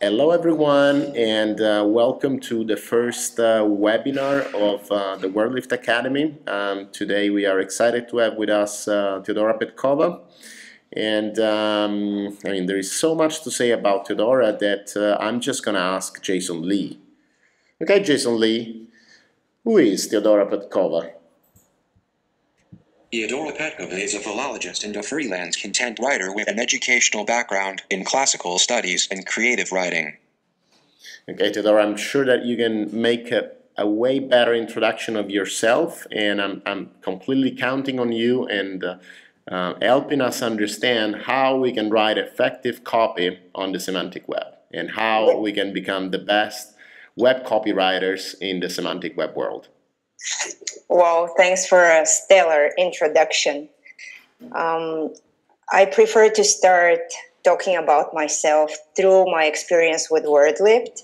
Hello everyone and uh, welcome to the first uh, webinar of uh, the WordLift Academy. Um, today we are excited to have with us uh, Teodora Petkova and um, I mean there is so much to say about Teodora that uh, I'm just gonna ask Jason Lee. Okay Jason Lee, who is Teodora Petkova? Teodora Petkova is a philologist and a freelance content writer with an educational background in classical studies and creative writing. Okay, Teodora, I'm sure that you can make a, a way better introduction of yourself, and I'm, I'm completely counting on you and uh, uh, helping us understand how we can write effective copy on the semantic web and how we can become the best web copywriters in the semantic web world. Well, thanks for a stellar introduction. Um, I prefer to start talking about myself through my experience with WordLift.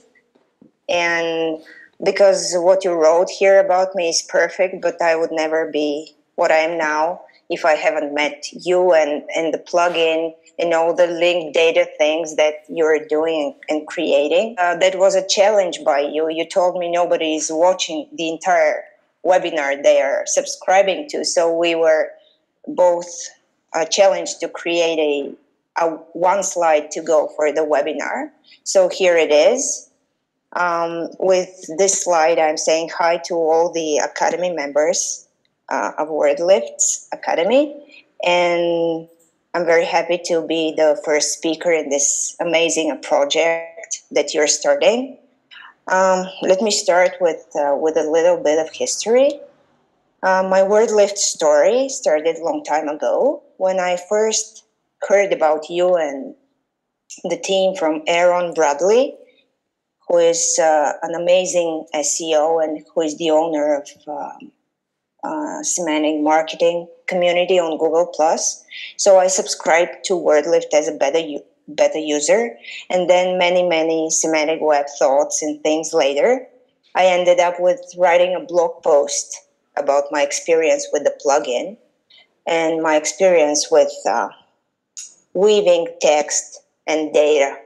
And because what you wrote here about me is perfect, but I would never be what I am now if I haven't met you and, and the plugin and all the linked data things that you're doing and creating. Uh, that was a challenge by you. You told me nobody is watching the entire webinar they are subscribing to. So we were both uh, challenged to create a, a one slide to go for the webinar. So here it is. Um, with this slide, I'm saying hi to all the Academy members uh, of WordLift's Academy. And I'm very happy to be the first speaker in this amazing project that you're starting. Um, let me start with uh, with a little bit of history. Uh, my WordLift story started a long time ago when I first heard about you and the team from Aaron Bradley, who is uh, an amazing SEO and who is the owner of um, uh, semantic marketing community on Google Plus. So I subscribed to WordLift as a beta beta user, and then many, many semantic web thoughts and things later, I ended up with writing a blog post about my experience with the plugin and my experience with uh, weaving text and data.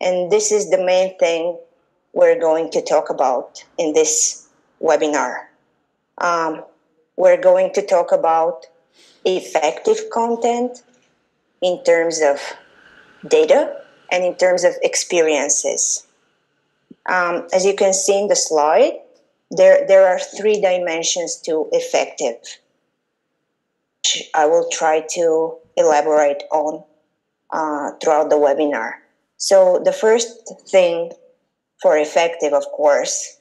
And this is the main thing we're going to talk about in this webinar. Um, we're going to talk about effective content in terms of data and in terms of experiences. Um, as you can see in the slide, there, there are three dimensions to effective, which I will try to elaborate on uh, throughout the webinar. So, the first thing for effective, of course,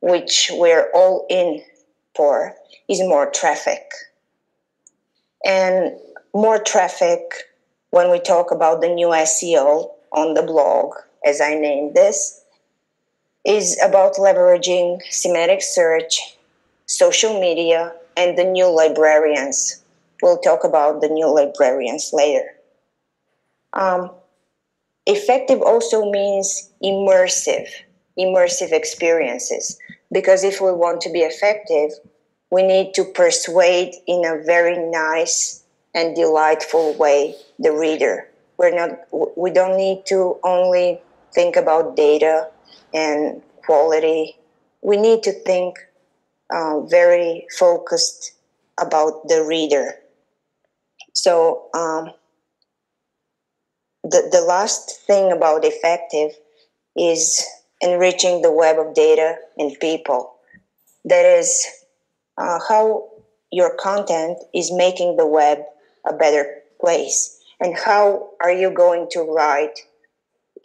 which we're all in for, is more traffic. And more traffic when we talk about the new SEO on the blog, as I named this, is about leveraging semantic search, social media, and the new librarians. We'll talk about the new librarians later. Um, effective also means immersive, immersive experiences. Because if we want to be effective, we need to persuade in a very nice and delightful way the reader. We're not, we don't need to only think about data and quality. We need to think uh, very focused about the reader. So, um, the, the last thing about effective is enriching the web of data and people. That is uh, how your content is making the web a better place? And how are you going to write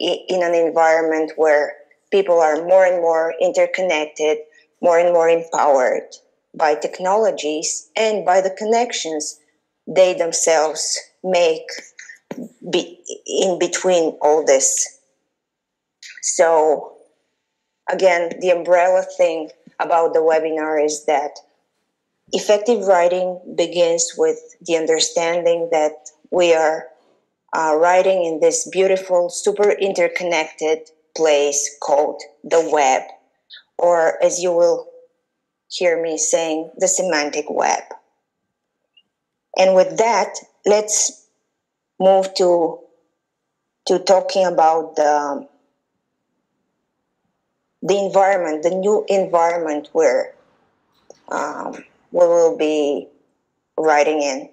in an environment where people are more and more interconnected, more and more empowered by technologies and by the connections they themselves make be in between all this? So, again, the umbrella thing about the webinar is that effective writing begins with the understanding that we are uh, writing in this beautiful, super interconnected place called the web, or as you will hear me saying, the semantic web. And with that, let's move to to talking about the the environment, the new environment where um, we will be writing in.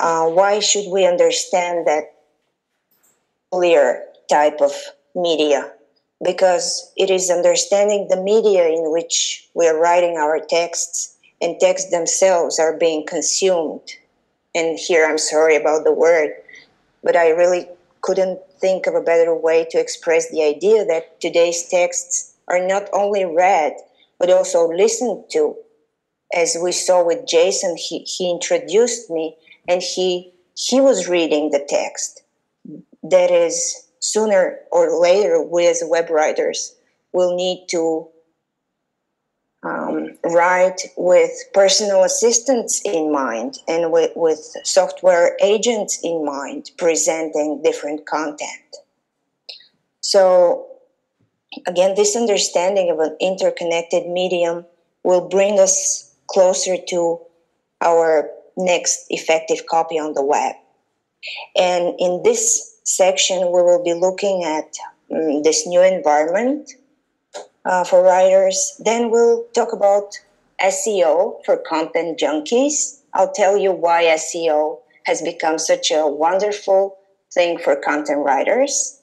Uh, why should we understand that clear type of media? Because it is understanding the media in which we are writing our texts and texts themselves are being consumed. And here I'm sorry about the word, but I really couldn't think of a better way to express the idea that today's texts are not only read, but also listened to. As we saw with Jason, he, he introduced me and he he was reading the text. That is, sooner or later, we as web writers will need to um, write with personal assistants in mind and with, with software agents in mind, presenting different content. So, again, this understanding of an interconnected medium will bring us closer to our next effective copy on the web. And in this section, we will be looking at um, this new environment uh, for writers. Then we'll talk about SEO for content junkies. I'll tell you why SEO has become such a wonderful thing for content writers.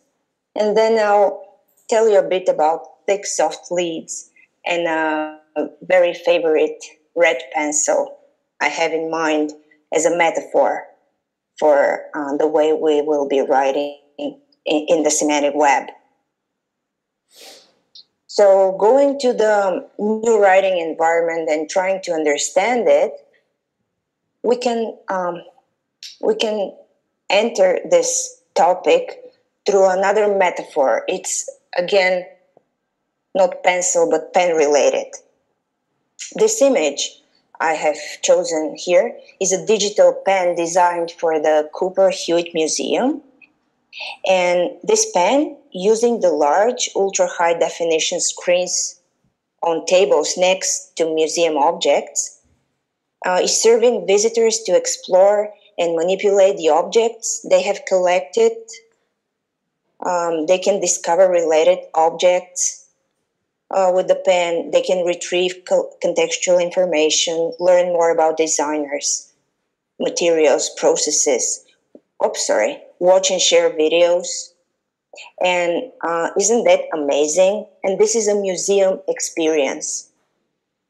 And then I'll tell you a bit about thick soft leads and a very favorite red pencil I have in mind as a metaphor for uh, the way we will be writing in, in the semantic web. So, going to the new writing environment and trying to understand it, we can um, we can enter this topic through another metaphor. It's again not pencil but pen related. This image I have chosen here is a digital pen designed for the Cooper Hewitt Museum. And this pen, using the large ultra high definition screens on tables next to museum objects, uh, is serving visitors to explore and manipulate the objects they have collected. Um, they can discover related objects uh, with the pen, they can retrieve co- contextual information, learn more about designers, materials, processes. Oops, sorry. Watch and share videos. And uh, isn't that amazing? And this is a museum experience.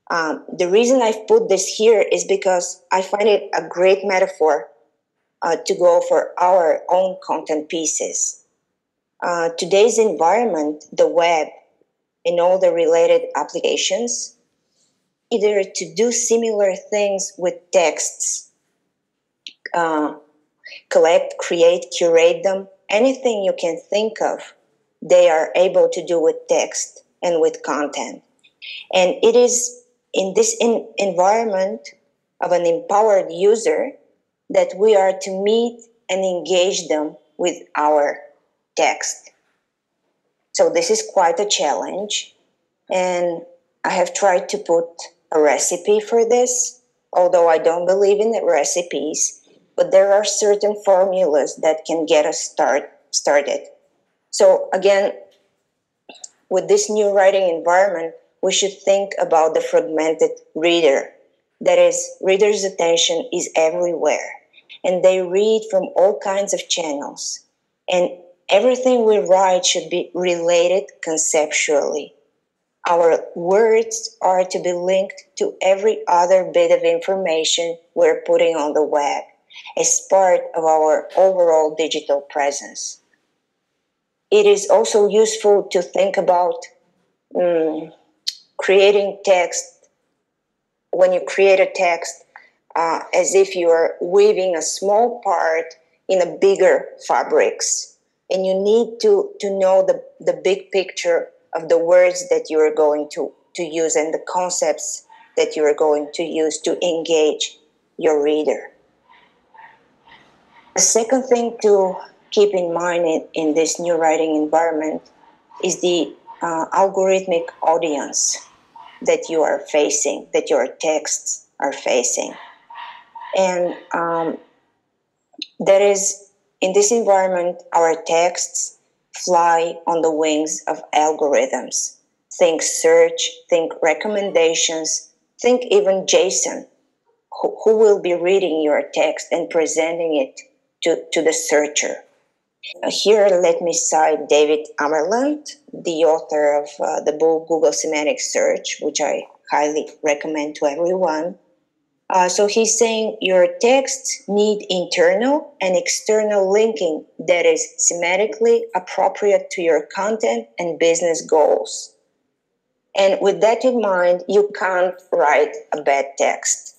Um, the reason I've put this here is because I find it a great metaphor uh, to go for our own content pieces. Uh, today's environment, the web, and all the related applications, either to do similar things with texts, uh, collect, create, curate them, anything you can think of, they are able to do with text and with content. And it is in this in environment of an empowered user that we are to meet and engage them with our text. So this is quite a challenge. And I have tried to put a recipe for this, although I don't believe in the recipes, but there are certain formulas that can get us start started. So again, with this new writing environment, we should think about the fragmented reader. That is, readers' attention is everywhere, and they read from all kinds of channels. And Everything we write should be related conceptually. Our words are to be linked to every other bit of information we're putting on the web as part of our overall digital presence. It is also useful to think about um, creating text when you create a text uh, as if you are weaving a small part in a bigger fabrics and you need to to know the the big picture of the words that you are going to to use and the concepts that you are going to use to engage your reader. The second thing to keep in mind in, in this new writing environment is the uh, algorithmic audience that you are facing that your texts are facing. And um, that is in this environment, our texts fly on the wings of algorithms. think search, think recommendations, think even JSON. Who, who will be reading your text and presenting it to, to the searcher? Here, let me cite David Amerland, the author of uh, the book Google Semantic Search, which I highly recommend to everyone. Uh, so he's saying your texts need internal and external linking that is semantically appropriate to your content and business goals. And with that in mind, you can't write a bad text.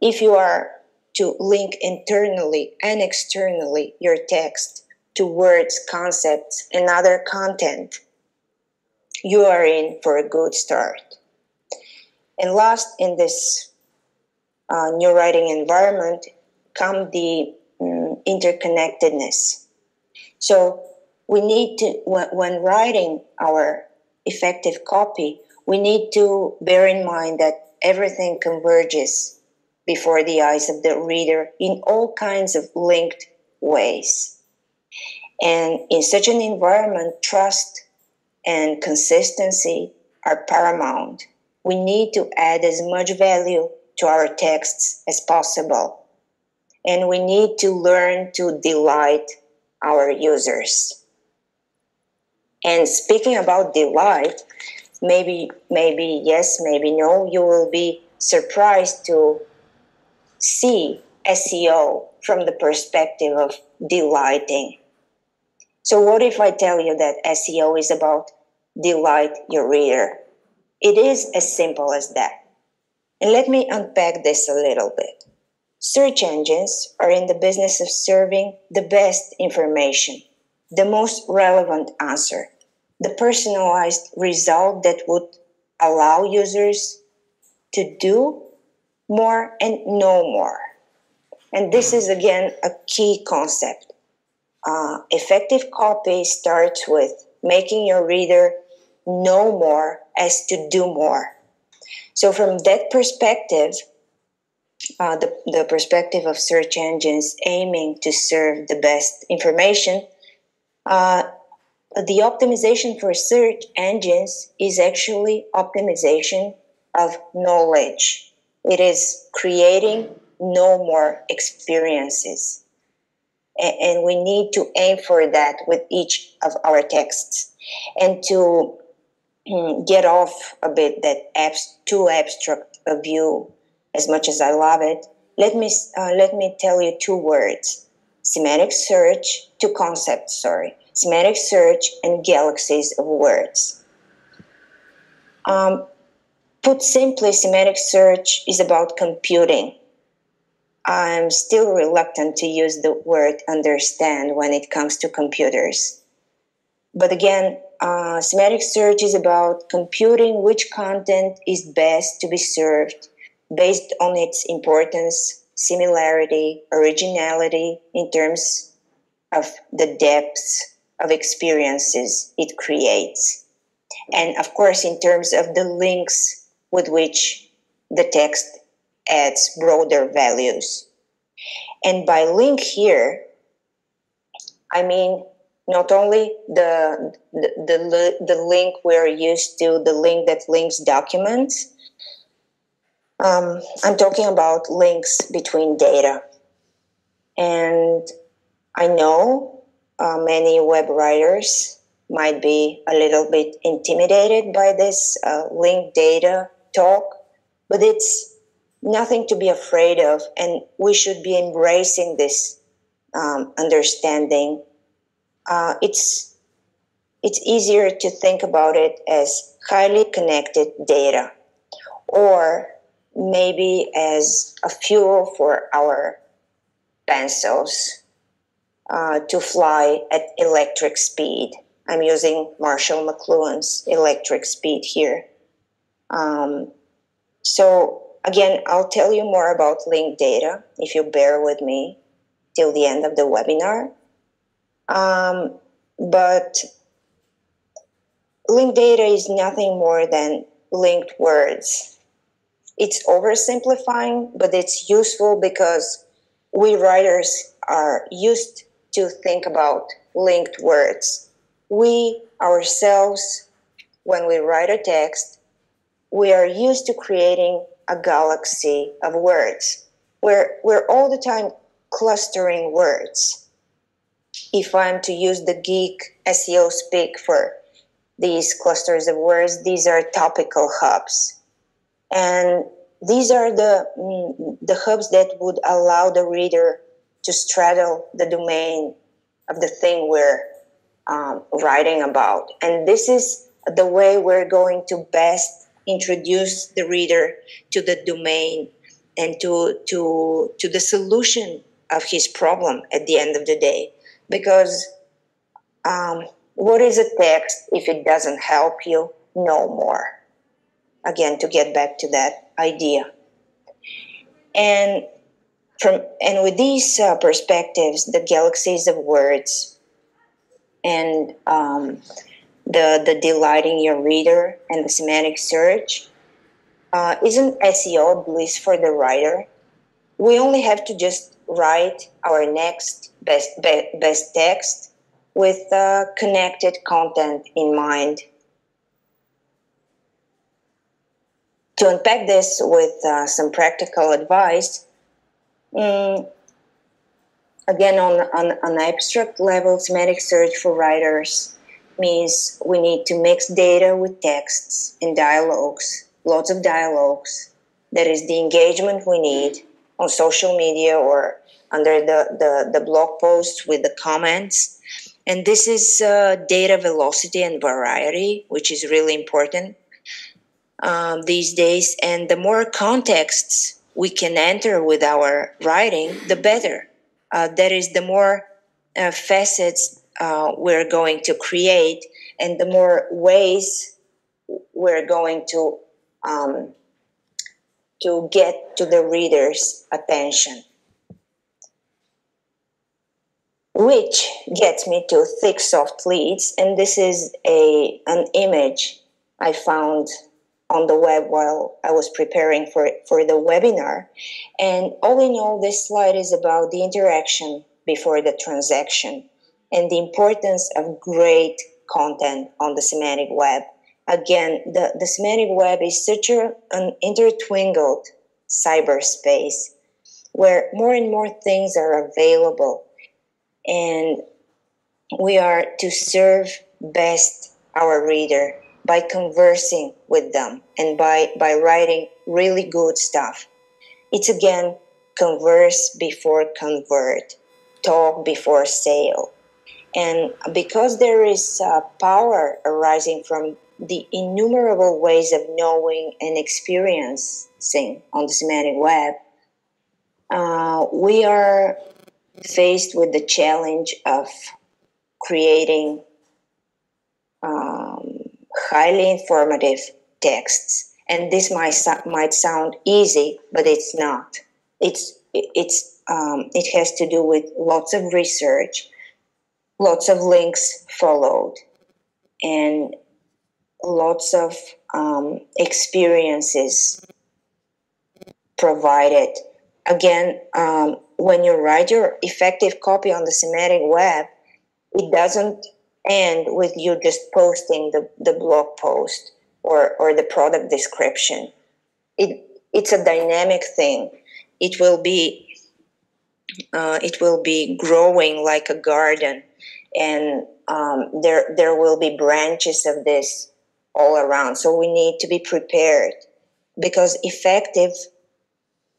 If you are to link internally and externally your text to words, concepts, and other content, you are in for a good start. And last in this uh, new writing environment come the um, interconnectedness. So we need to, when, when writing our effective copy, we need to bear in mind that everything converges before the eyes of the reader in all kinds of linked ways. And in such an environment, trust and consistency are paramount. We need to add as much value to our texts as possible. And we need to learn to delight our users. And speaking about delight, maybe, maybe yes, maybe no, you will be surprised to see SEO from the perspective of delighting. So, what if I tell you that SEO is about delight your reader? It is as simple as that. And let me unpack this a little bit. Search engines are in the business of serving the best information, the most relevant answer, the personalized result that would allow users to do more and know more. And this is again a key concept. Uh, effective copy starts with making your reader know more as to do more. So, from that perspective, uh, the, the perspective of search engines aiming to serve the best information, uh, the optimization for search engines is actually optimization of knowledge. It is creating know more experiences. And, and we need to aim for that with each of our texts. And to get off a bit that abs- too abstract a view as much as I love it, let me, uh, let me tell you two words semantic search, two concepts, sorry, semantic search and galaxies of words. Um, put simply, semantic search is about computing. I'm still reluctant to use the word understand when it comes to computers. But again, uh, semantic search is about computing which content is best to be served based on its importance, similarity, originality in terms of the depths of experiences it creates. And of course, in terms of the links with which the text adds broader values. And by link here, I mean not only the, the, the, the link we're used to, the link that links documents, um, I'm talking about links between data. And I know uh, many web writers might be a little bit intimidated by this uh, link data talk, but it's nothing to be afraid of, and we should be embracing this um, understanding uh, it's it's easier to think about it as highly connected data or maybe as a fuel for our pencils uh, to fly at electric speed. I'm using Marshall McLuhan's electric speed here. Um, so again, I'll tell you more about linked data if you bear with me till the end of the webinar. Um, but linked data is nothing more than linked words. It's oversimplifying, but it's useful because we writers are used to think about linked words. We ourselves when we write a text, we are used to creating a galaxy of words. We're, we're all the time clustering words. If I'm to use the geek SEO speak for these clusters of words, these are topical hubs. And these are the, mm, the hubs that would allow the reader to straddle the domain of the thing we're um, writing about. And this is the way we're going to best introduce the reader to the domain and to, to, to the solution of his problem at the end of the day. Because um, what is a text if it doesn't help you? Know more. Again, to get back to that idea. And from and with these uh, perspectives, the galaxies of words and um, the the delighting your reader and the semantic search uh, isn't SEO bliss for the writer. We only have to just write our next best be, best text with uh, connected content in mind. To unpack this with uh, some practical advice, Mm, again, on, on an abstract level, semantic search for writers means we need to mix data with texts and dialogues, lots of dialogues. That is the engagement we need on social media or under the, the, the blog posts with the comments. And this is uh, data velocity and variety, which is really important um, these days. And the more contexts we can enter with our writing, the better. Uh, that is, the more uh, facets uh, we're going to create, and the more ways we're going to um, to get to the reader's attention. Which gets me to thick soft leads, and this is a an image I found on the web while I was preparing for, for the webinar. And all in all, this slide is about the interaction before the transaction and the importance of great content on the semantic web. Again, the, the semantic web is such a, an intertwined cyberspace where more and more things are available and we are to serve best our reader by conversing with them and by, by writing really good stuff. It's again converse before convert, talk before sale. And because there is uh, power arising from the innumerable ways of knowing and experiencing on the semantic web, uh, we are faced with the challenge of creating um, highly informative texts. And this might, might sound easy, but it's not. It's, it's, um, it has to do with lots of research, lots of links followed, and lots of um, experiences provided. Again, um, when you write your effective copy on the semantic web, it doesn't end with you just posting the, the blog post or, or the product description. It, it's a dynamic thing. It will be uh, it will be growing like a garden, and um, there there will be branches of this all around. So we need to be prepared because effective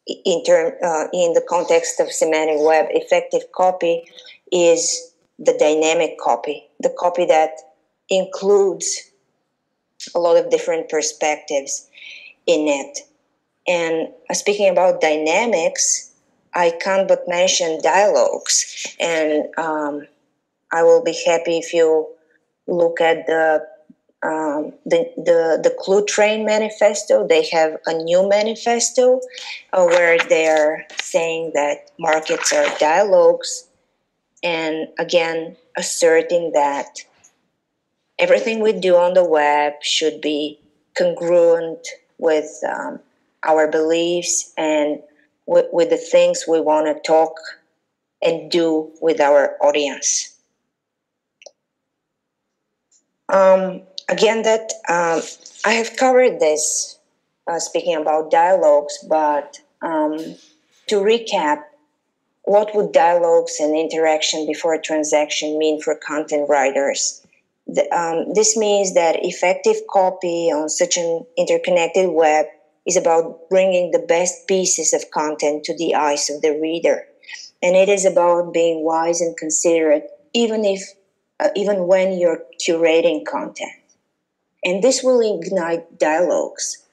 in term uh, in the context of semantic web, effective copy is the dynamic copy, the copy that includes a lot of different perspectives in it. And uh, speaking about dynamics, I can't but mention dialogues. And um, I will be happy if you look at the um, the, the the Cluetrain manifesto. They have a new manifesto uh, where they're saying that markets are dialogues and again asserting that everything we do on the web should be congruent with um, our beliefs and with, with the things we want to talk and do with our audience. Um, again, that um, I have covered this uh, speaking about dialogues, but um, to recap, what would dialogues and interaction before a transaction mean for content writers? The, um, this means that effective copy on such an interconnected web is about bringing the best pieces of content to the eyes of the reader. And it is about being wise and considerate, even if, uh, even when you're curating content. And this will ignite dialogues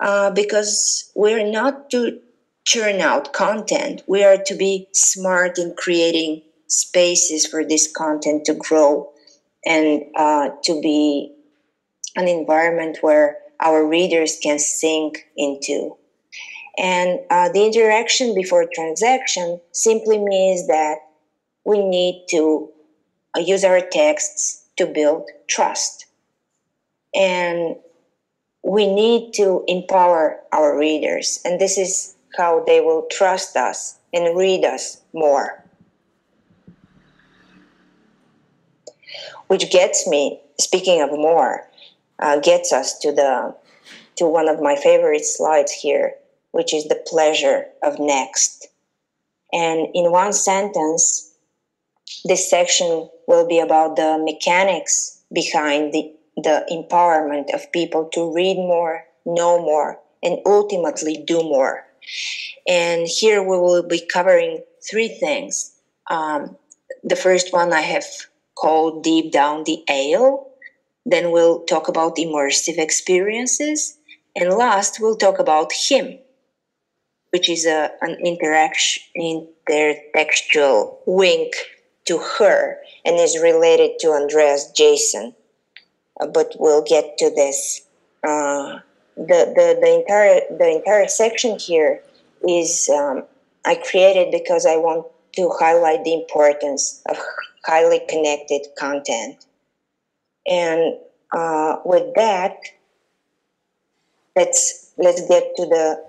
uh, because we're not to churn out content. We are to be smart in creating spaces for this content to grow and uh, to be an environment where our readers can sink into. And uh, the interaction before transaction simply means that we need to uh, use our texts to build trust. And we need to empower our readers. And this is how they will trust us and read us more. Which gets me, speaking of more, uh, gets us to the to one of my favorite slides here, which is the pleasure of next. And in one sentence, this section will be about the mechanics behind the, the empowerment of people to read more, know more, and ultimately do more. And here we will be covering three things. Um, the first one I have called Deep Down the Ale. Then we'll talk about immersive experiences. And last, we'll talk about him, which is a, an interaction, intertextual wink to her and is related to Andreas Jason. But we'll get to this. Uh, the, the, the entire the entire section here is um, I created because I want to highlight the importance of highly connected content. And uh, with that, let's let's get to the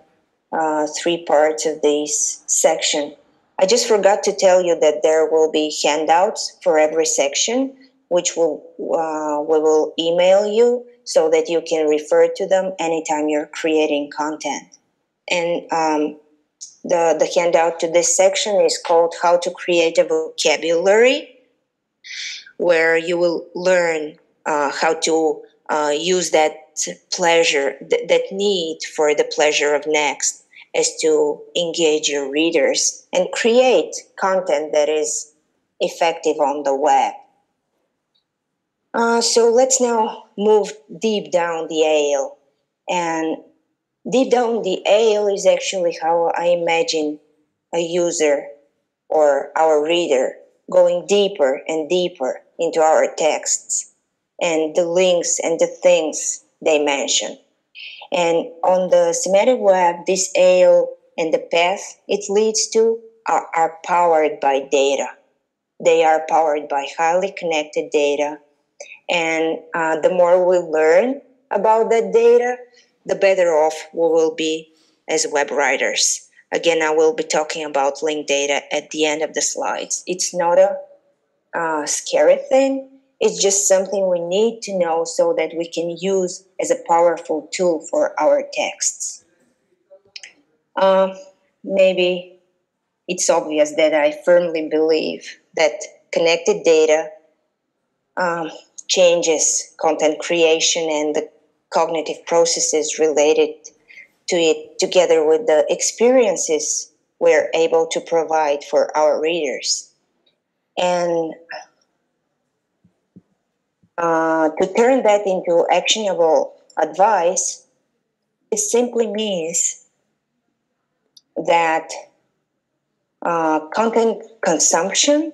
uh, three parts of this section. I just forgot to tell you that there will be handouts for every section, which will uh, we will email you so that you can refer to them anytime you're creating content. And um, the the handout to this section is called "How to Create a Vocabulary," where you will learn uh, how to uh, use that pleasure, th- that need for the pleasure of next, as to engage your readers and create content that is effective on the web. Uh, so let's now move deep down the ale. And deep down the ale is actually how I imagine a user or our reader going deeper and deeper into our texts and the links and the things they mention. And on the semantic web, this ale and the path it leads to are, are powered by data. They are powered by highly connected data. And uh, the more we learn about that data, the better off we will be as web writers. Again, I will be talking about linked data at the end of the slides. It's not a uh, scary thing, it's just something we need to know so that we can use as a powerful tool for our texts. Uh, maybe it's obvious that I firmly believe that connected data um, changes content creation and the cognitive processes related to it, together with the experiences we're able to provide for our readers. And uh, to turn that into actionable advice, it simply means that uh, content consumption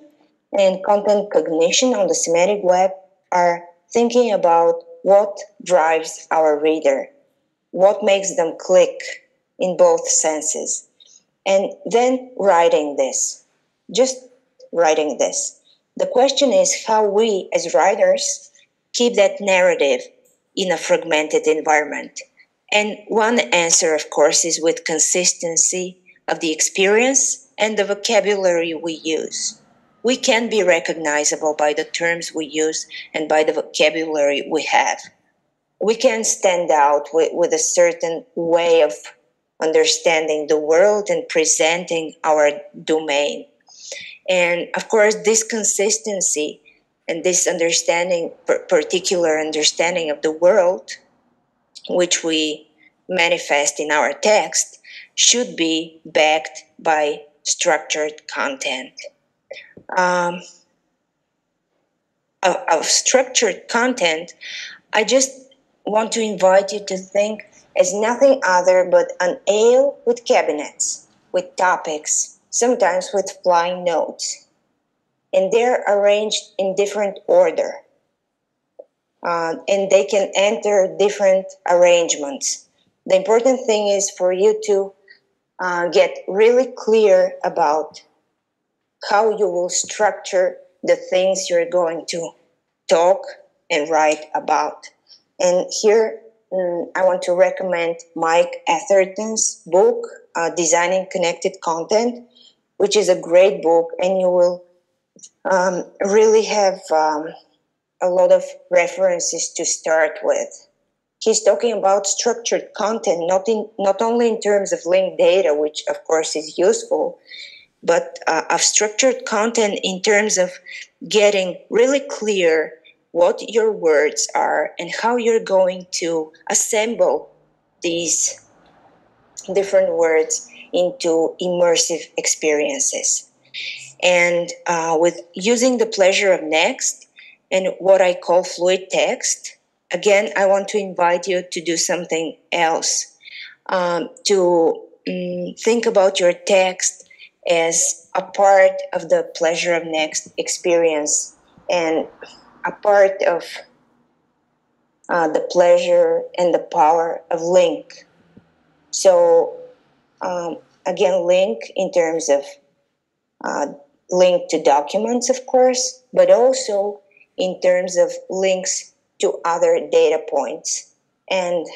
and content cognition on the semantic web are thinking about what drives our reader, what makes them click in both senses, and then writing this, just writing this. The question is how we as writers keep that narrative in a fragmented environment. And one answer, of course, is with consistency of the experience and the vocabulary we use. We can be recognizable by the terms we use and by the vocabulary we have. we can stand out with, with a certain way of understanding the world and presenting our domain. And of course, this consistency and this understanding, particular understanding of the world, which we manifest in our text, should be backed by structured content. Um, of, of structured content, I just want to invite you to think as nothing other but an ale with cabinets, with topics, sometimes with flying notes. And they're arranged in different order. Uh, and they can enter different arrangements. The important thing is for you to uh, get really clear about how you will structure the things you're going to talk and write about. And here um, I want to recommend Mike Atherton's book, uh, Designing Connected Content, which is a great book, and you will um, really have um, a lot of references to start with. He's talking about structured content, not in not only in terms of linked data, which of course is useful, but uh, of structured content in terms of getting really clear what your words are and how you're going to assemble these different words into immersive experiences. And uh, with using the pleasure of next and what I call fluid text, again, I want to invite you to do something else, um, to um, think about your text as a part of the pleasure of next experience and a part of uh, the pleasure and the power of link. So, um, again, link in terms of uh, link to documents, of course, but also in terms of links to other data points and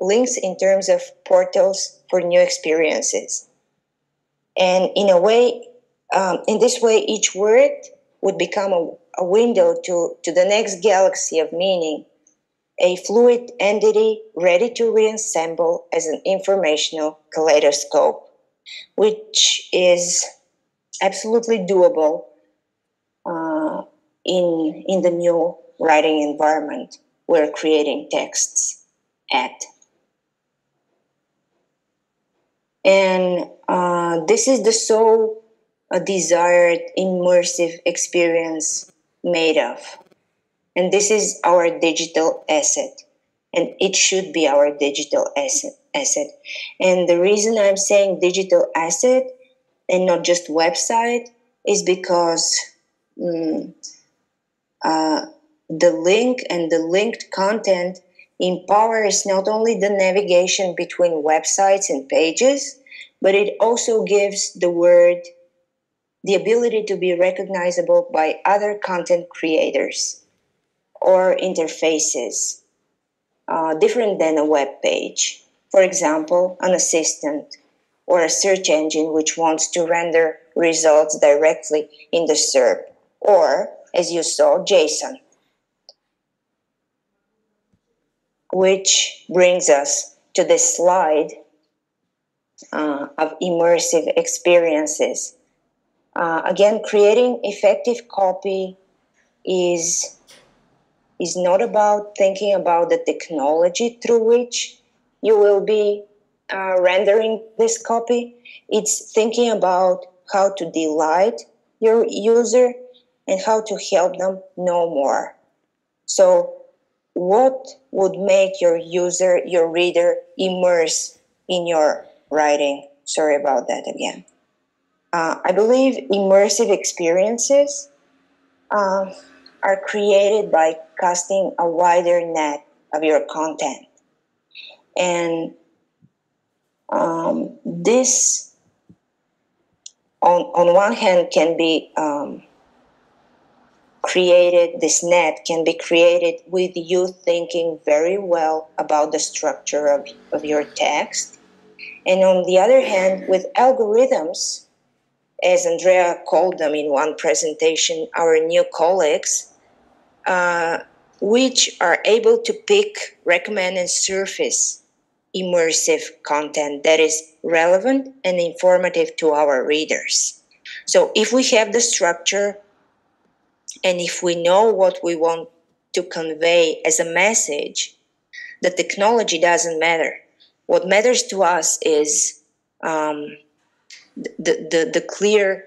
links in terms of portals for new experiences. And in a way, um, in this way, each word would become a a window to, to the next galaxy of meaning, a fluid entity ready to reassemble as an informational kaleidoscope, which is absolutely doable uh, in, in the new writing environment we're creating texts at. And uh, this is the so desired immersive experience made of. And this is our digital asset. And it should be our digital asset. asset. And the reason I'm saying digital asset and not just website is because um, uh, the link and the linked content empowers not only the navigation between websites and pages, but it also gives the word the ability to be recognizable by other content creators or interfaces uh, different than a web page. For example, an assistant or a search engine which wants to render results directly in the SERP, or, as you saw, JSON. Which brings us to this slide uh, of immersive experiences uh, again, creating effective copy is is not about thinking about the technology through which you will be uh, rendering this copy. It's thinking about how to delight your user and how to help them know more. So, what would make your user, your reader, immerse in your writing? Sorry about that again. Uh, I believe immersive experiences uh, are created by casting a wider net of your content. And um, this, on, on one hand, can be um, created, this net can be created with you thinking very well about the structure of, of your text. And on the other hand, with algorithms, as Andrea called them in one presentation, our new colleagues, uh, which are able to pick, recommend, and surface immersive content that is relevant and informative to our readers. So, if we have the structure and if we know what we want to convey as a message, the technology doesn't matter. What matters to us is um, the, the, the clear,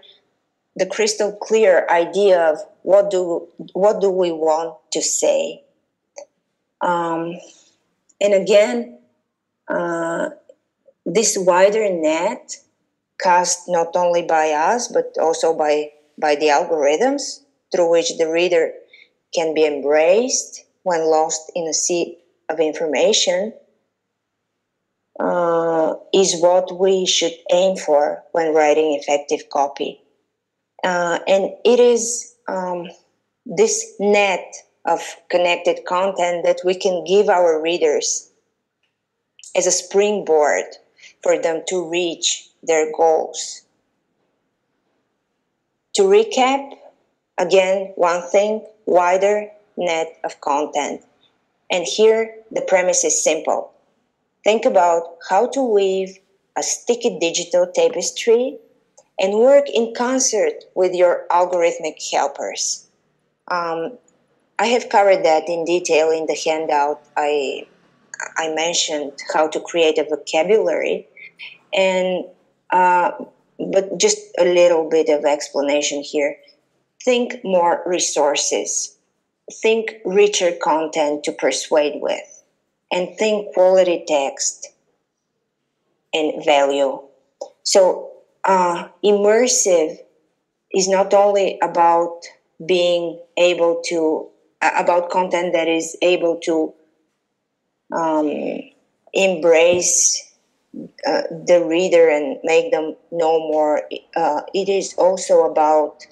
the crystal clear idea of what do what do we want to say. Um, and again, uh, this wider net cast not only by us but also by by the algorithms through which the reader can be embraced when lost in a sea of information uh, is what we should aim for when writing effective copy. Uh, and it is um, this net of connected content that we can give our readers as a springboard for them to reach their goals. To recap, again, one thing wider net of content. And here the premise is simple. Think about how to weave a sticky digital tapestry and work in concert with your algorithmic helpers. Um, I have covered that in detail in the handout. I, I mentioned how to create a vocabulary, and uh, but just a little bit of explanation here. Think more resources, think richer content to persuade with, and think quality text and value. So uh, immersive is not only about being able to uh, about content that is able to um, embrace uh, the reader and make them know more. Uh, it is also about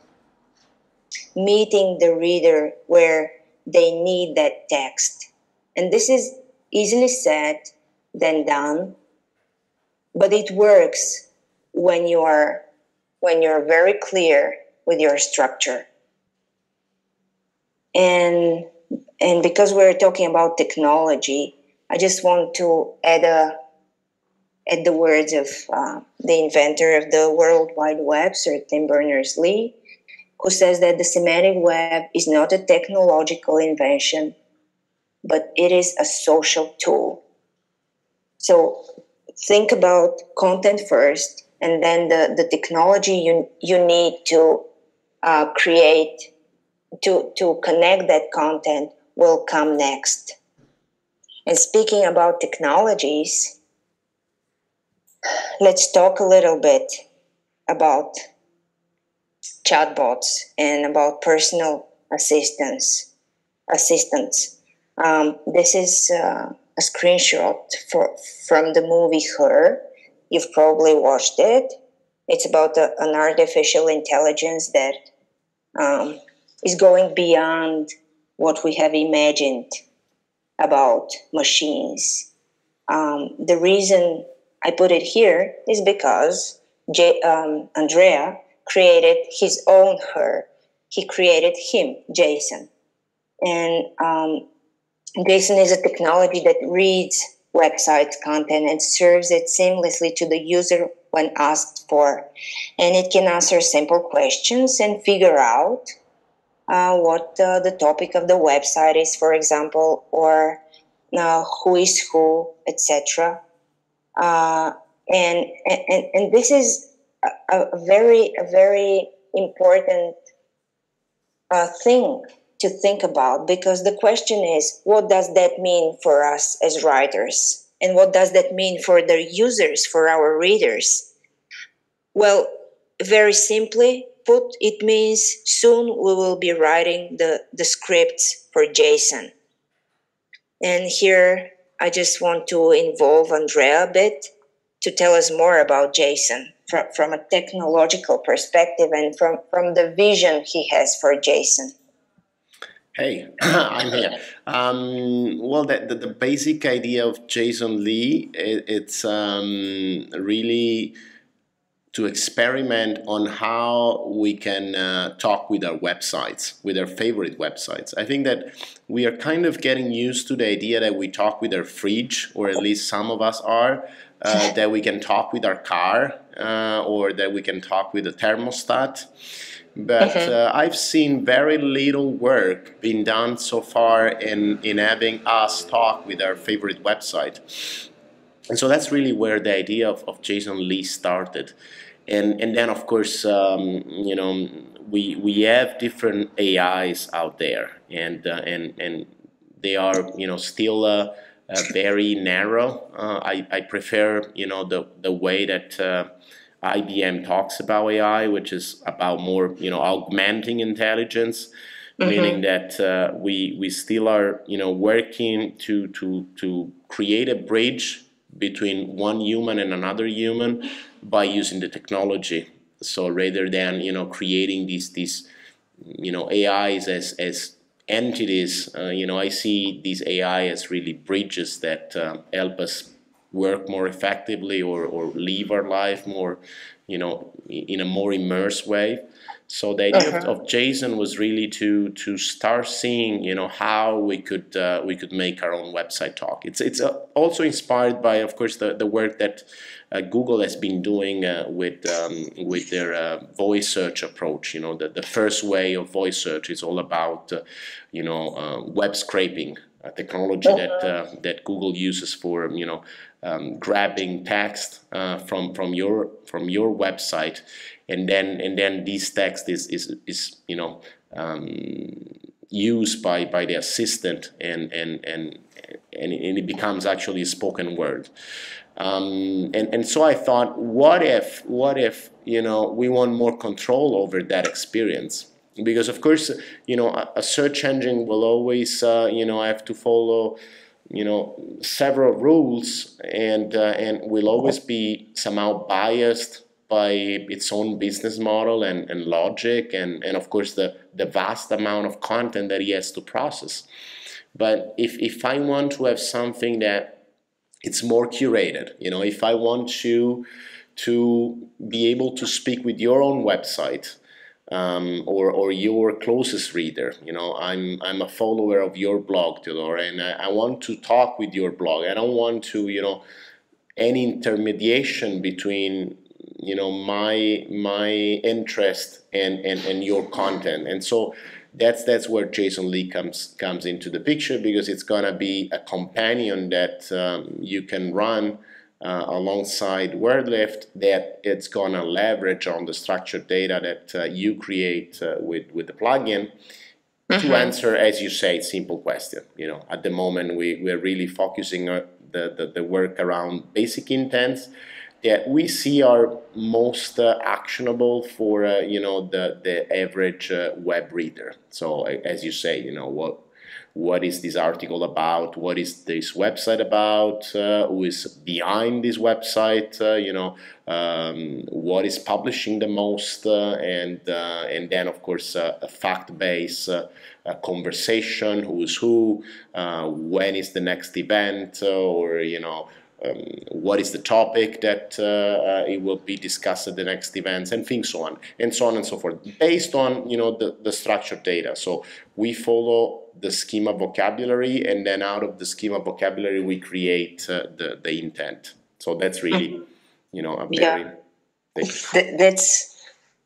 meeting the reader where they need that text. And this is easily said than done, but it works when you are when you're very clear with your structure. And and because we're talking about technology i just want to add a add the words of uh, the inventor of the world wide web sir tim berners-lee who says that the semantic web is not a technological invention but it is a social tool. So think about content first and then the, the technology you, you need to uh, create to, to connect that content will come next. And speaking about technologies let's talk a little bit about chatbots and about personal assistance assistants um, this is uh, a screenshot for, from the movie her You've probably watched it. It's about a, an artificial intelligence that um, is going beyond what we have imagined about machines. Um, the reason I put it here is because J, um, Andrea created his own her. He created him, Jason. And um, Jason is a technology that reads website content and serves it seamlessly to the user when asked for. And it can answer simple questions and figure out uh, what uh, the topic of the website is, for example, or uh, who is who, etc. Uh, and, and and this is a, a very a very important uh, thing to think about because the question is what does that mean for us as writers? And what does that mean for the users, for our readers? Well, very simply put, it means soon we will be writing the, the scripts for Jason. And here I just want to involve Andrea a bit to tell us more about Jason from, from a technological perspective and from, from the vision he has for Jason. Hey, I'm here. Um, well, the, the, the, basic idea of Jason Lee, it, it's um, really to experiment on how we can uh, talk with our websites, with our favorite websites. I think that we are kind of getting used to the idea that we talk with our fridge, or at least some of us are, uh, that we can talk with our car, uh, or that we can talk with a thermostat. But Mhm. uh, I've seen very little work being done so far in, in having us talk with our favorite website. And so that's really where the idea of, of Jason Lee started. And, and then, of course, um, you know, we, we have different AIs out there, and, uh, and, and they are, you know, still uh, uh, very narrow. Uh, I, I prefer, you know, the, the way that uh, IBM talks about AI, which is about more, you know, augmenting intelligence, meaning that uh, we we still are, you know, working to to to create a bridge between one human and another human by using the technology. So rather than you know creating these these you know AIs as as entities, uh, you know, I see these AI as really bridges that uh, help us work more effectively or, or live our life more, you know, in a more immersed way. So the idea Uh-huh. of, of Jason was really to to start seeing, you know, how we could uh, we could make our own website talk. It's it's uh, also inspired by, of course, the, the work that uh, Google has been doing uh, with um, with their uh, voice search approach. You know, the, the first way of voice search is all about, uh, you know, web scraping, technology that uh, that Google uses for you know um, grabbing text uh, from from your from your website, and then and then this text is is is you know. Um, used by, by the assistant and, and, and, and, and it becomes actually a spoken word. Um, and, and so I thought, what if, what if, you know, we want more control over that experience? Because of course, you know, a, search engine will always, uh, you know, have to follow, you know, several rules and, uh, and will always be somehow biased by its own business model and, and logic and, and of course the, the vast amount of content that he has to process. But if, if I want to have something that it's more curated, you know, if I want you to be able to speak with your own website um, or, or your closest reader, you know, I'm, I'm a follower of your blog, Teodora, and I, I want to talk with your blog. I don't want to, you know, any intermediation between you know my my interest and, and and your content and so that's that's where jason lee comes comes into the picture because it's gonna be a companion that um, you can run uh, alongside wordlift that it's gonna leverage on the structured data that uh, you create uh, with with the plugin to answer as you say simple question you know at the moment we we're really focusing on the, the, the work around basic intents that we see are most uh, actionable for uh, you know the the average uh, web reader. So as you say, you know what what is this article about? What is this website about? Uh, who is behind this website? Uh, you know um, what is publishing the most? Uh, and uh, and then of course uh, a fact based. Uh, conversation, who's who, when is the next event, or you know, um, what is the topic that it will be discussed at the next events and things so on and so on and so forth based on you know the, the structured data so we follow the schema vocabulary and then out of the schema vocabulary we create uh, the, the intent. So that's really you know a Yeah. very big Th- that's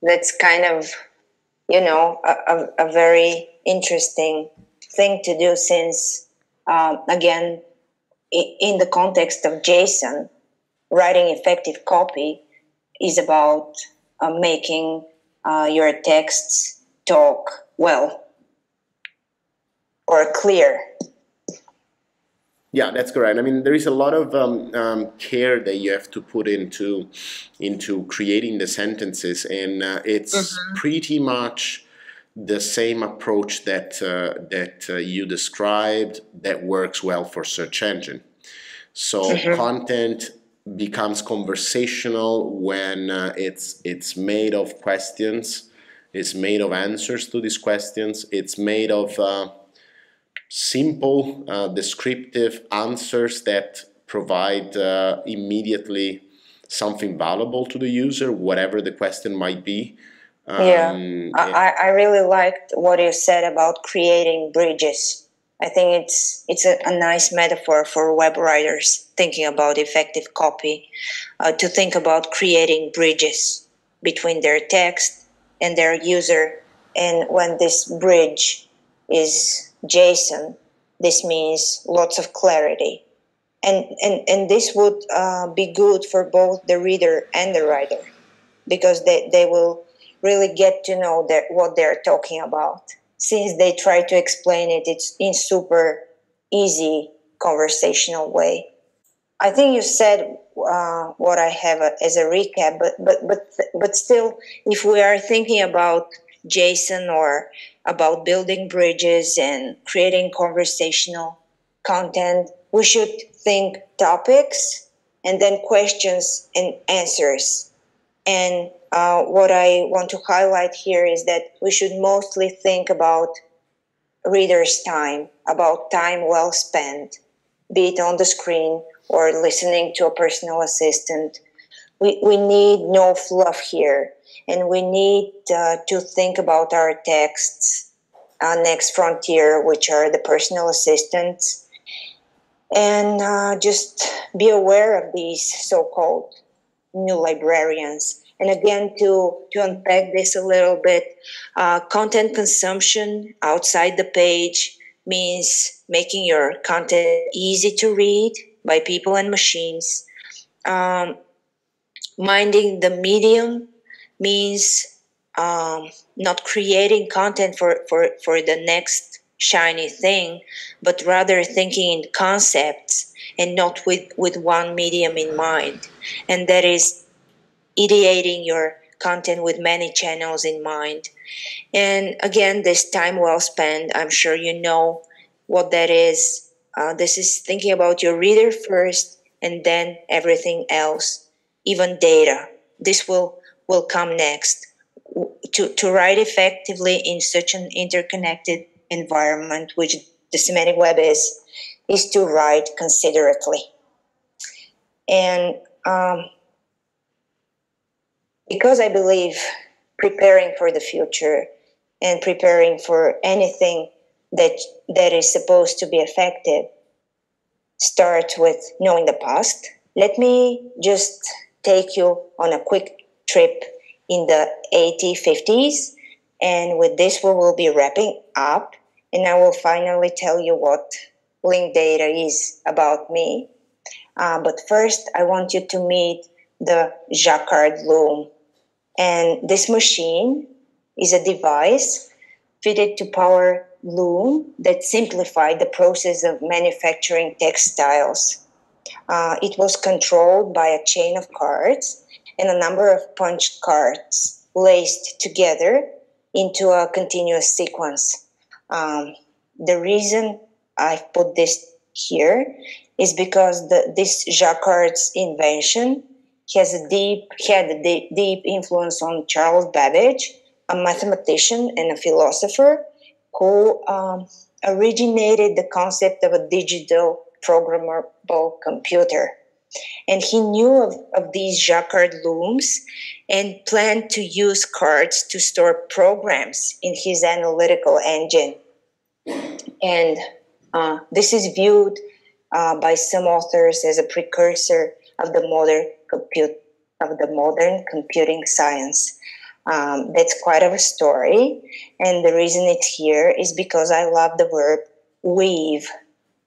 that's kind of you know a, a, a very interesting thing to do since um, again i- in the context of JSON, writing effective copy is about uh, making uh, your texts talk well or clear Yeah, that's correct. I mean, there is a lot of um, um, care that you have to put into into creating the sentences, and uh, it's pretty much the same approach that uh, that uh, you described that works well for search engine. So content becomes conversational when uh, it's it's made of questions, it's made of answers to these questions, it's made of uh, simple uh, descriptive answers that provide uh, immediately something valuable to the user, whatever the question might be. Um, yeah, I, I really liked what you said about creating bridges. I think it's it's a, a nice metaphor for web writers thinking about effective copy, uh, to think about creating bridges between their text and their user. And when this bridge is JSON, this means lots of clarity. And, and, and this would uh, be good for both the reader and the writer because they, they will really get to know their, what they're talking about since they try to explain it it's in super easy conversational way i think you said uh, what i have as a recap but but but but still if we are thinking about json or about building bridges and creating conversational content we should think topics and then questions and answers and uh, what I want to highlight here is that we should mostly think about readers' time, about time well spent, be it on the screen or listening to a personal assistant. We, we need no fluff here, and we need uh, to think about our texts, uh, next frontier, which are the personal assistants, and uh, just be aware of these so called new librarians and again, to, to unpack this a little bit, uh, content consumption outside the page means making your content easy to read by people and machines. Um, minding the medium means um, not creating content for, for, for the next shiny thing, but rather thinking in concepts and not with, with one medium in mind. And that is ideating your content with many channels in mind. And again, this time well spent, I'm sure you know what that is. Uh, this is thinking about your reader first and then everything else, even data. This will, will come next. To, to write effectively in such an interconnected environment, which the semantic web is, is to write considerately. And um, because I believe preparing for the future and preparing for anything that that is supposed to be effective starts with knowing the past. Let me just take you on a quick trip in the 8050s. And with this, we will be wrapping up. And I will finally tell you what linked data is about me. Uh, but first, I want you to meet the Jacquard Loom. And this machine is a device fitted to power loom that simplified the process of manufacturing textiles. Uh, it was controlled by a chain of cards and a number of punch cards laced together into a continuous sequence. Um, the reason I've put this here is because the, this Jacquard's invention has a deep had a deep, deep influence on Charles Babbage, a mathematician and a philosopher who um, originated the concept of a digital programmable computer. And he knew of, of these Jacquard looms and planned to use cards to store programs in his analytical engine. And uh, this is viewed uh, by some authors as a precursor of the modern compute of the modern computing science. Um, that's quite of a story, and the reason it's here is because I love the verb weave.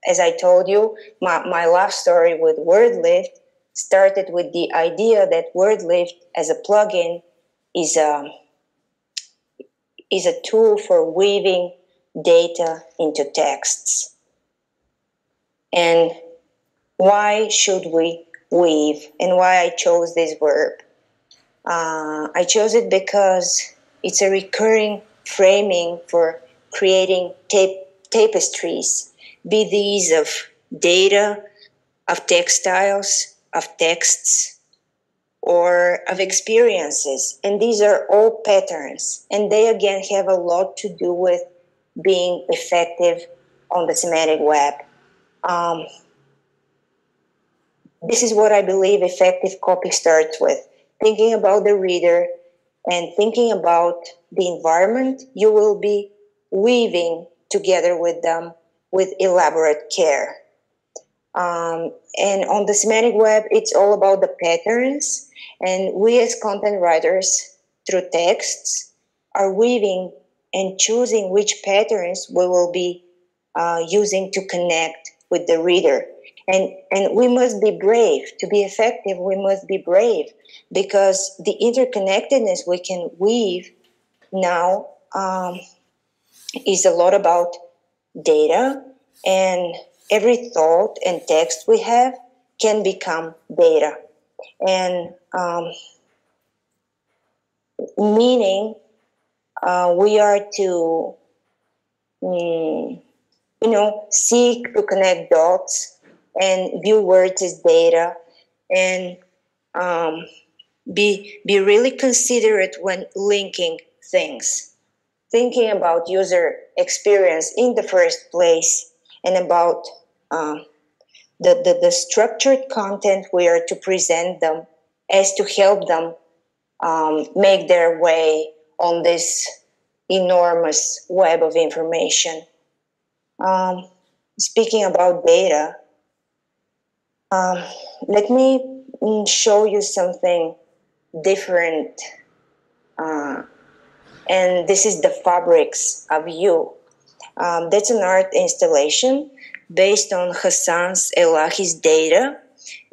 As I told you, my, my love story with WordLift started with the idea that WordLift as a plugin is a is a tool for weaving data into texts. And why should we weave and why I chose this verb. Uh, I chose it because it's a recurring framing for creating tape, tapestries, be these of data, of textiles, of texts, or of experiences. And these are all patterns. And they again have a lot to do with being effective on the semantic web. Um, this is what I believe effective copy starts with thinking about the reader and thinking about the environment you will be weaving together with them with elaborate care. Um, and on the semantic web, it's all about the patterns. And we, as content writers, through texts, are weaving and choosing which patterns we will be uh, using to connect with the reader. And, and we must be brave. To be effective, we must be brave because the interconnectedness we can weave now um, is a lot about data and every thought and text we have can become data. And um, meaning uh, we are to mm, you know seek to connect dots and view words as data and um, be be really considerate when linking things. Thinking about user experience in the first place and about uh, the, the, the structured content we are to present them as to help them um, make their way on this enormous web of information. Um, speaking about data, um, let me mm, show you something different. Uh, and this is the fabrics of you. Um, that's an art installation based on Hasan's Elahi's data.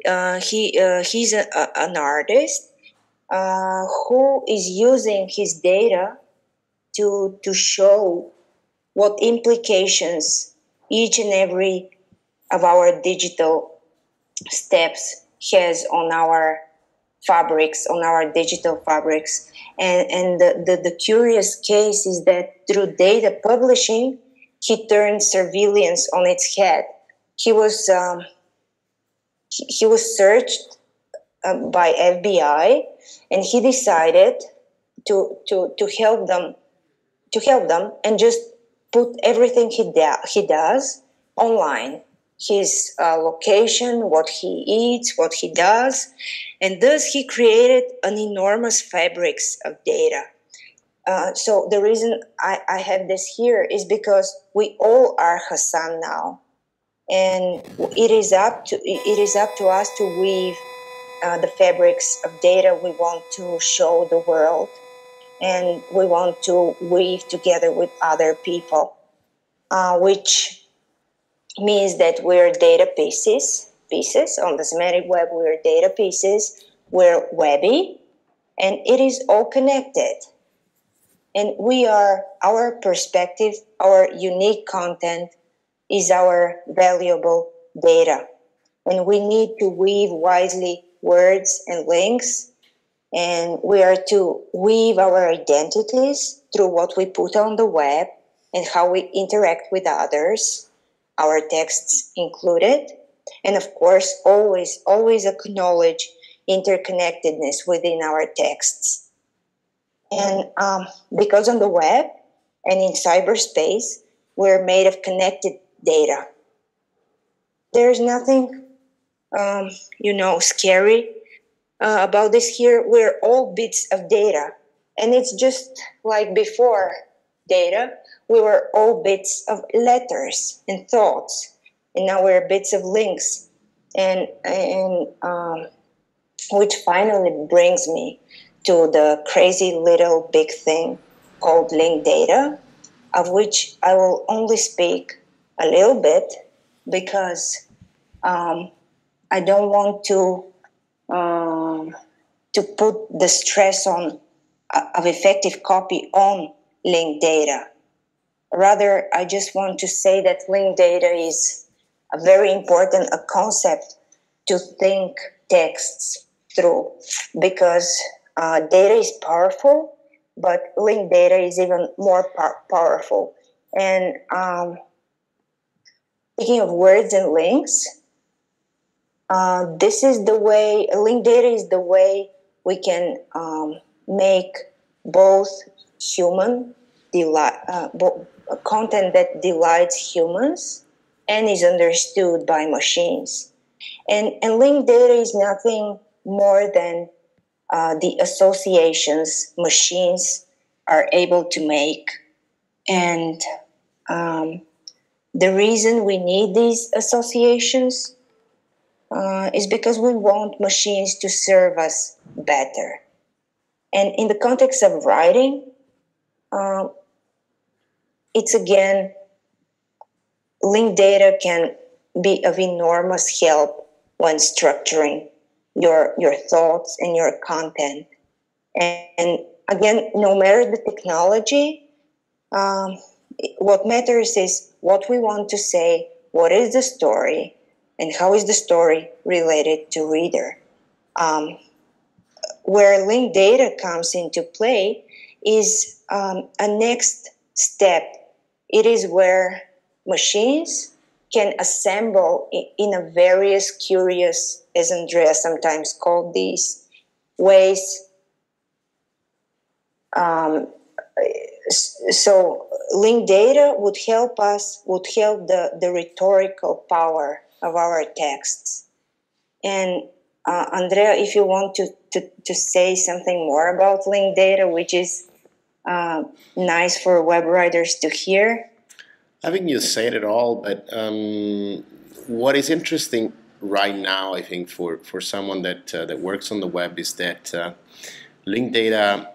Uh, he uh, he's a, a, an artist uh, who is using his data to to show what implications each and every of our digital steps has on our fabrics, on our digital fabrics. And, and the, the, the curious case is that through data publishing, he turned surveillance on its head. He was um, he, he, was searched uh, by FBI, and he decided to to to help them to help them and just put everything he da- he does online his uh, location, what he eats, what he does, and thus he created an enormous fabrics of data. Uh, so the reason I, I have this here is because we all are Hasan now, and it is up to it is up to us to weave uh, the fabrics of data we want to show the world, and we want to weave together with other people, uh, which means that we're data pieces, pieces on the semantic web, we're data pieces, we're webby, and it is all connected. And we are, our perspective, our unique content is our valuable data. And we need to weave wisely words and links. And we are to weave our identities through what we put on the web and how we interact with others our texts included, and of course, always, always acknowledge interconnectedness within our texts. And um, because on the web and in cyberspace, we're made of connected data. There's nothing, um, you know, scary uh, about this here. We're all bits of data. And it's just like before data, we were all bits of letters and thoughts, and now we're bits of links, and and um, which finally brings me to the crazy little big thing called linked data, of which I will only speak a little bit because um, I don't want to um, to put the stress on uh, of effective copy on linked data Rather, I just want to say that linked data is a very important a concept to think texts through because uh, data is powerful, but linked data is even more par- powerful. And um, speaking of words and links, uh, this is the way, linked data is the way we can um, make both human, deli- uh, bo- content that delights humans and is understood by machines. And, and linked data is nothing more than uh, the associations machines are able to make. And um, the reason we need these associations uh, is because we want machines to serve us better. And in the context of writing, uh, it's again, linked data can be of enormous help when structuring your your thoughts and your content. And, and again, no matter the technology, um, what matters is what we want to say, what is the story, and how is the story related to reader. Um, where linked data comes into play is um, a next step. It is where machines can assemble in a various curious, as Andrea sometimes called these, ways. Um, so linked data would help us, would help the, the rhetorical power of our texts. And uh, Andrea, if you want to, to, to say something more about linked data, which is uh, nice for web writers to hear. I think you said it all, but um, what is interesting right now, I think, for, for someone that uh, that works on the web is that uh, linked data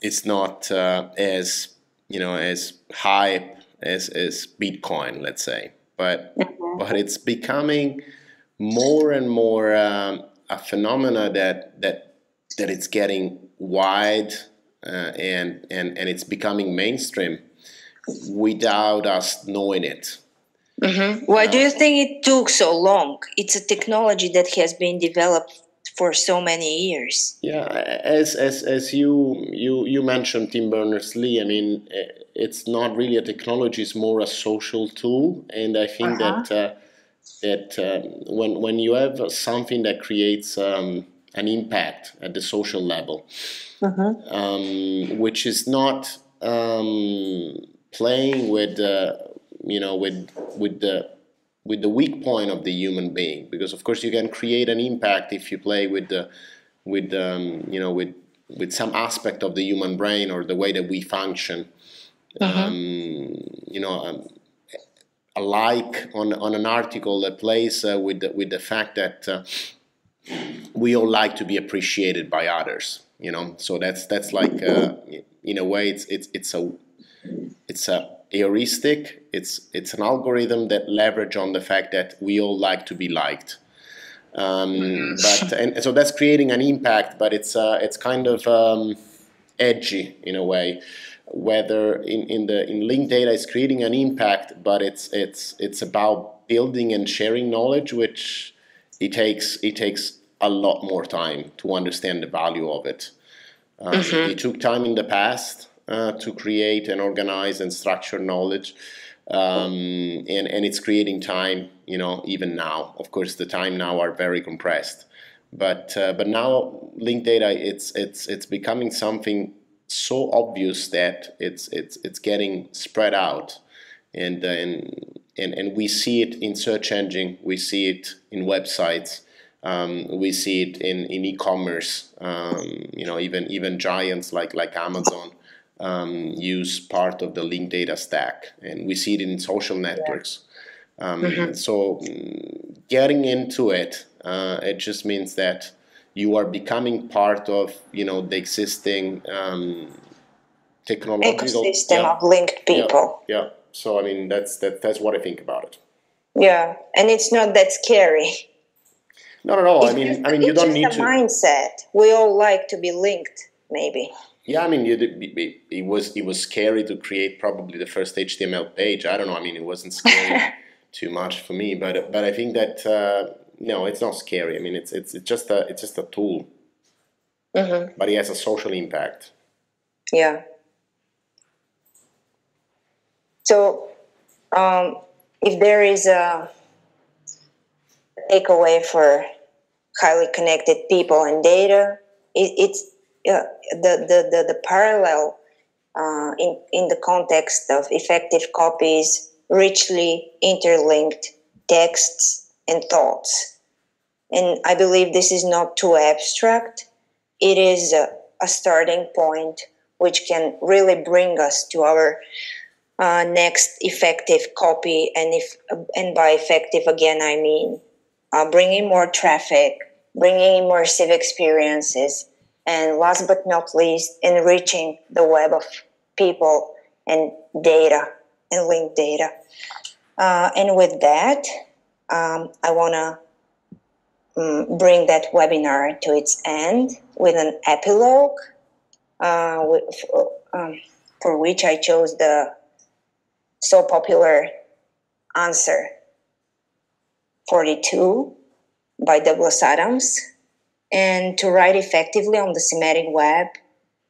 is not uh, as you know as hype as, as Bitcoin, let's say, but mm-hmm. but it's becoming more and more um, a phenomena that that that it's getting wide and and and it's becoming mainstream without us knowing it. Mm-hmm. Why do you think it took so long? It's a technology that has been developed for so many years. Yeah, as as as you you you mentioned Tim Berners Lee. I mean, it's not really a technology; it's more a social tool, and I think uh-huh. that uh, that um, when when you have something that creates um, an impact at the social level, uh-huh. um, which is not um, playing with uh, you know with with the with the weak point of the human being because of course you can create an impact if you play with the with um, you know with with some aspect of the human brain or the way that we function uh-huh. um, you know um, a like on on an article that plays uh, with the, with the fact that uh, we all like to be appreciated by others you know? So that's that's like uh, in a way it's it's it's a it's a heuristic. It's it's an algorithm that leverage on the fact that we all like to be liked. Um, but and so that's creating an impact but it's uh, it's kind of um, edgy in a way. Whether in, in the in linked data is creating an impact but it's it's it's about building and sharing knowledge which it takes it takes a lot more time to understand the value of it um, mm-hmm. it took time in the past uh, to create and organize and structure knowledge. Um, and, and it's creating time, you know, even now. Of course, the time now are very compressed. But, uh, but now linked data, it's, it's, it's becoming something so obvious that it's, it's, it's getting spread out. And, uh, and, and, and we see it in search engine, we see it in websites, um, we see it in, in e-commerce, um, you know, even even giants like like Amazon um, use part of the linked data stack, and we see it in social networks. Um, mm-hmm. So, mm, getting into it, uh, it just means that you are becoming part of you know the existing um, technological ecosystem yeah, of linked people. Yeah, yeah. So I mean that's that, that's what I think about it. Yeah, and it's not that scary. Not at all. It's I mean, just, I mean, you don't need to. mindset. We all like to be linked, maybe. Yeah, I mean, it, it, was it was scary to create probably the first HTML page. I don't know. I mean, it wasn't scary too much for me, but but I think that uh, no, it's not scary. I mean, it's it's it's just a it's just a tool, mm-hmm. but it has a social impact. Yeah. So, um, if there is a takeaway for highly connected people and data, it, it's uh, the, the, the, the parallel uh, in, in the context of effective copies, richly interlinked texts and thoughts. and I believe this is not too abstract. It is a, a starting point which can really bring us to our uh, next effective copy. And if and by effective again, I mean uh, bringing more traffic, bringing immersive experiences, and last but not least, enriching the web of people and data and linked data. Uh, and with that, um, I want to um, bring that webinar to its end with an epilogue uh, with, um, for which I chose the so popular answer 42 by Douglas Adams. And to write effectively on the semantic web,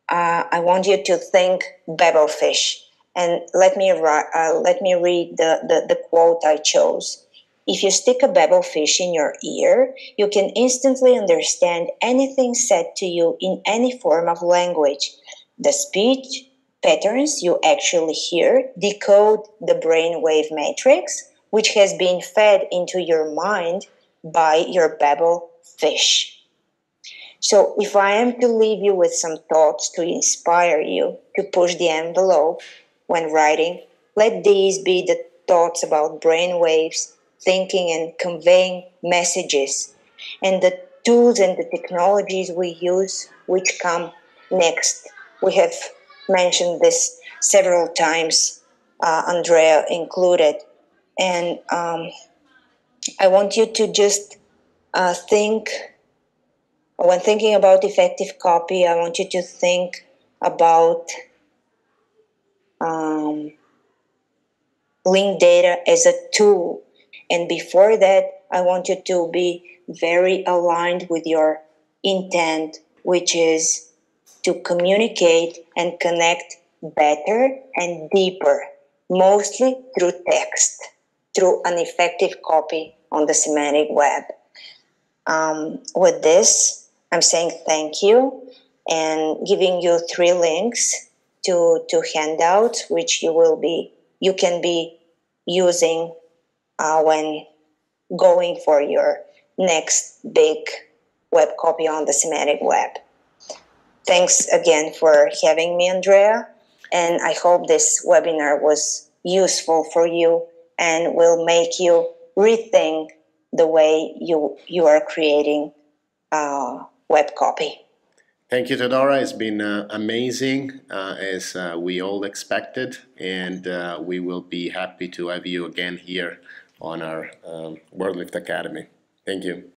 uh, I want you to think Babelfish. And let me, uh, let me read the, the, the quote I chose. If you stick a Babelfish in your ear, you can instantly understand anything said to you in any form of language. The speech patterns you actually hear decode the brainwave matrix, which has been fed into your mind by your Babel fish. So, if I am to leave you with some thoughts to inspire you to push the envelope when writing, let these be the thoughts about brain waves thinking and conveying messages and the tools and the technologies we use which come next. We have mentioned this several times, uh, Andrea included. And um, I want you to just uh, think, when thinking about effective copy, I want you to think about um, linked data as a tool and before that, I want you to be very aligned with your intent, which is to communicate and connect better and deeper, mostly through text, through an effective copy on the semantic web. Um, with this, I'm saying thank you and giving you three links to, to handouts, which you will be you can be using uh, when going for your next big web copy on the semantic web. Thanks again for having me, Andrea, and I hope this webinar was useful for you and will make you rethink the way you you are creating uh, web copy. Thank you, Teodora. It's been uh, amazing, uh, as uh, we all expected, and uh, we will be happy to have you again here on our um, WordLift Academy. Thank you.